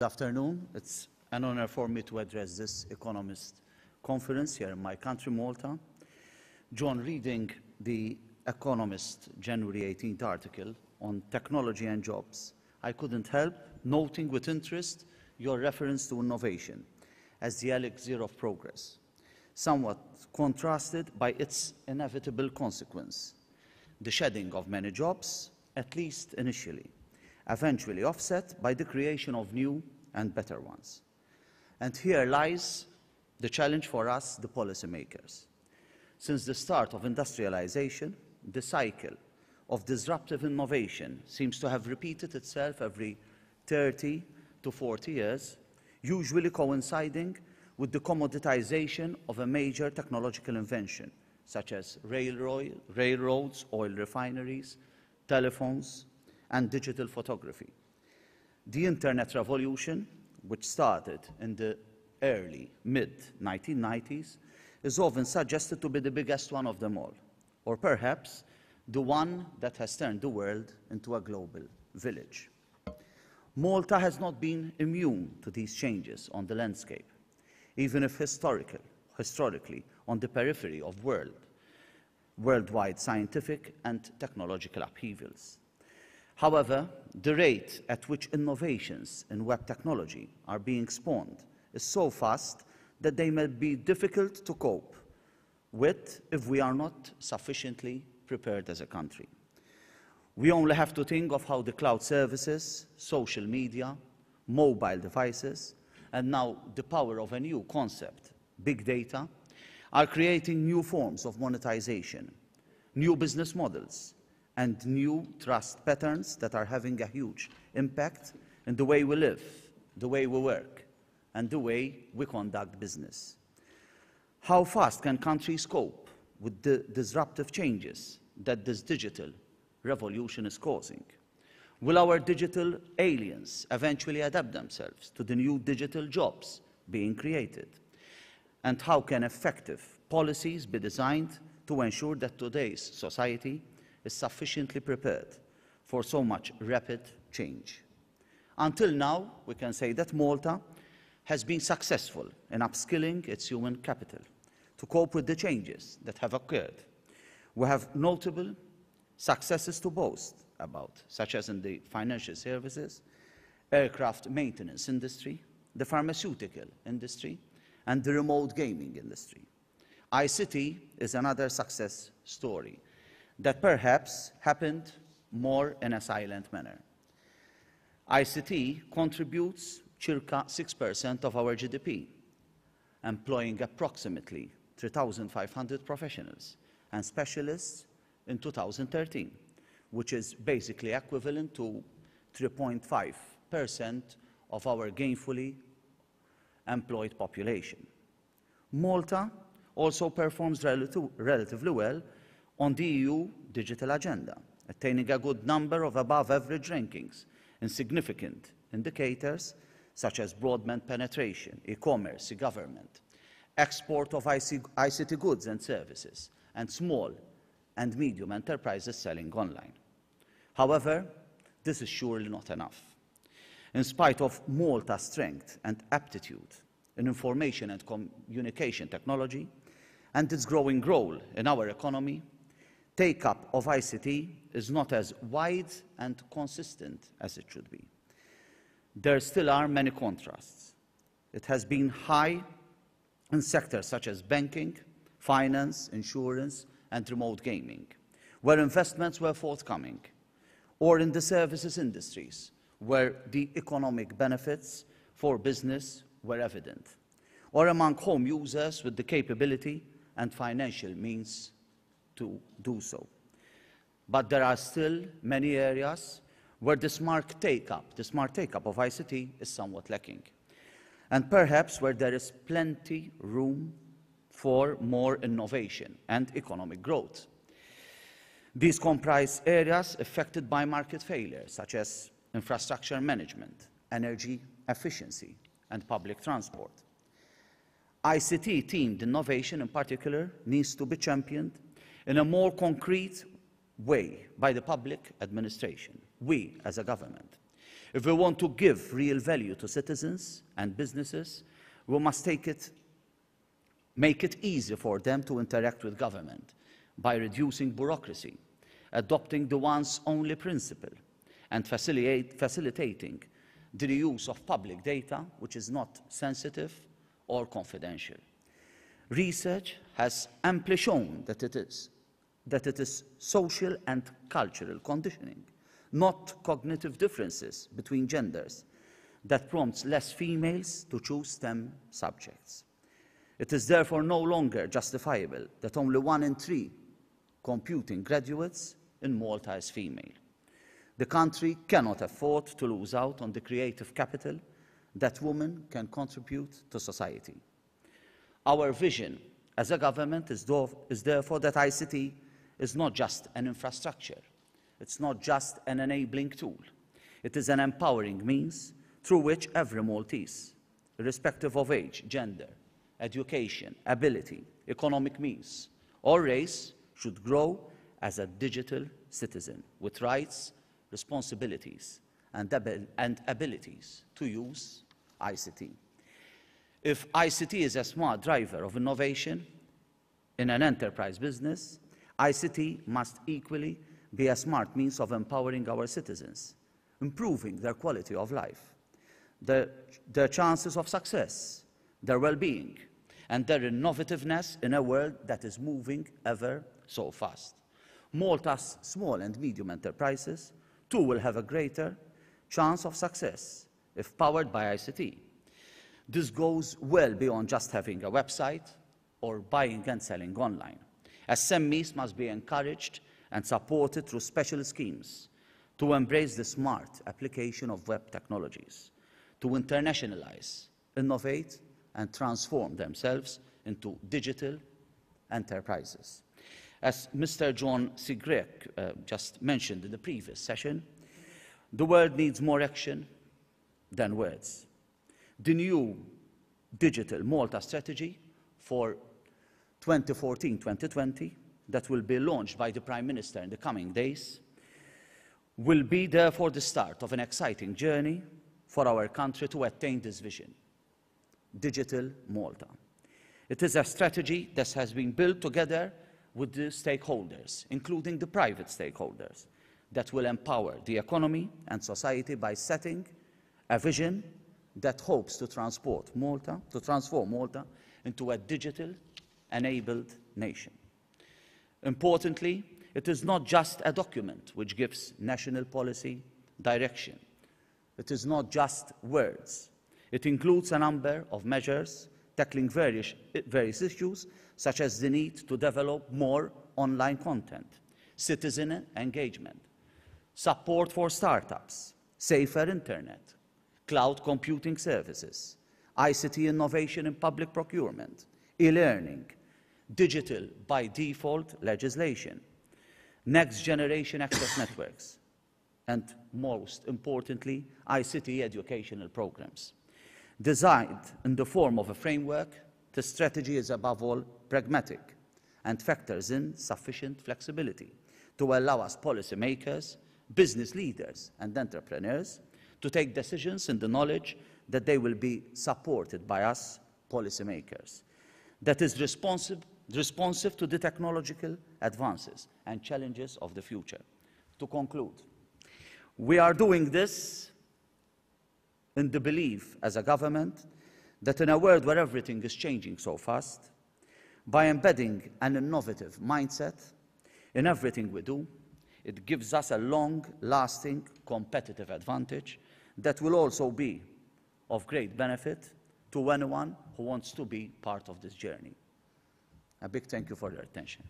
Good afternoon. It's an honor for me to address this economist conference here in my country, Malta. John, reading the Economist January 18th article on technology and jobs, I couldn't help noting with interest your reference to innovation as the elixir of progress, somewhat contrasted by its inevitable consequence, the shedding of many jobs, at least initially eventually offset by the creation of new and better ones. And here lies the challenge for us, the policymakers. Since the start of industrialization, the cycle of disruptive innovation seems to have repeated itself every 30 to 40 years, usually coinciding with the commoditization of a major technological invention, such as railroad, railroads, oil refineries, telephones, and digital photography. The Internet revolution, which started in the early mid-1990s, is often suggested to be the biggest one of them all, or perhaps the one that has turned the world into a global village. Malta has not been immune to these changes on the landscape, even if historical, historically on the periphery of world, worldwide scientific and technological upheavals. However, the rate at which innovations in web technology are being spawned is so fast that they may be difficult to cope with if we are not sufficiently prepared as a country. We only have to think of how the cloud services, social media, mobile devices, and now the power of a new concept, big data, are creating new forms of monetization, new business models, and new trust patterns that are having a huge impact in the way we live, the way we work, and the way we conduct business. How fast can countries cope with the disruptive changes that this digital revolution is causing? Will our digital aliens eventually adapt themselves to the new digital jobs being created? And how can effective policies be designed to ensure that today's society is sufficiently prepared for so much rapid change. Until now, we can say that Malta has been successful in upskilling its human capital to cope with the changes that have occurred. We have notable successes to boast about, such as in the financial services, aircraft maintenance industry, the pharmaceutical industry, and the remote gaming industry. ICT is another success story that perhaps happened more in a silent manner. ICT contributes circa 6% of our GDP, employing approximately 3,500 professionals and specialists in 2013, which is basically equivalent to 3.5% of our gainfully employed population. Malta also performs relatively well on the EU digital agenda, attaining a good number of above average rankings in significant indicators such as broadband penetration, e-commerce, e-government, export of ICT goods and services, and small and medium enterprises selling online. However, this is surely not enough. In spite of Malta's strength and aptitude in information and communication technology and its growing role in our economy, take-up of ICT is not as wide and consistent as it should be. There still are many contrasts. It has been high in sectors such as banking, finance, insurance, and remote gaming, where investments were forthcoming, or in the services industries, where the economic benefits for business were evident, or among home users with the capability and financial means to do so. But there are still many areas where the smart take-up, the smart take-up of ICT is somewhat lacking. And perhaps where there is plenty room for more innovation and economic growth. These comprise areas affected by market failure, such as infrastructure management, energy efficiency, and public transport. ICT-themed innovation in particular needs to be championed in a more concrete way by the public administration, we as a government. If we want to give real value to citizens and businesses, we must take it, make it easy for them to interact with government by reducing bureaucracy, adopting the once only principle, and facilitating the use of public data which is not sensitive or confidential. Research has amply shown that it is, that it is social and cultural conditioning, not cognitive differences between genders, that prompts less females to choose STEM subjects. It is therefore no longer justifiable that only one in three computing graduates in Malta is female. The country cannot afford to lose out on the creative capital that women can contribute to society. Our vision as a government is, therefore that ICT is not just an infrastructure, it's not just an enabling tool. It is an empowering means through which every Maltese, irrespective of age, gender, education, ability, economic means, or race, should grow as a digital citizen with rights, responsibilities, and, ab and abilities to use ICT. If ICT is a smart driver of innovation in an enterprise business, ICT must equally be a smart means of empowering our citizens, improving their quality of life, their, their chances of success, their well-being, and their innovativeness in a world that is moving ever so fast. Malta's small and medium enterprises too will have a greater chance of success if powered by ICT. This goes well beyond just having a website or buying and selling online. SMEs must be encouraged and supported through special schemes to embrace the smart application of web technologies, to internationalize, innovate, and transform themselves into digital enterprises. As Mr. John Sigrek uh, just mentioned in the previous session, the world needs more action than words. The new digital Malta strategy for 2014-2020 that will be launched by the Prime Minister in the coming days will be therefore the start of an exciting journey for our country to attain this vision, Digital Malta. It is a strategy that has been built together with the stakeholders, including the private stakeholders, that will empower the economy and society by setting a vision that hopes to transport Malta, to transform Malta into a digital enabled nation. Importantly, it is not just a document which gives national policy direction. It is not just words. It includes a number of measures tackling various, various issues such as the need to develop more online content, citizen engagement, support for startups, safer internet, cloud computing services, ICT innovation in public procurement, e-learning, digital by default legislation, next generation access networks, and most importantly, ICT educational programs. Designed in the form of a framework the strategy is above all pragmatic and factors in sufficient flexibility to allow us policymakers, business leaders and entrepreneurs to take decisions in the knowledge that they will be supported by us policymakers. That is responsive, responsive to the technological advances and challenges of the future. To conclude, we are doing this in the belief as a government that in a world where everything is changing so fast, by embedding an innovative mindset in everything we do, it gives us a long-lasting competitive advantage that will also be of great benefit to anyone who wants to be part of this journey. A big thank you for your attention.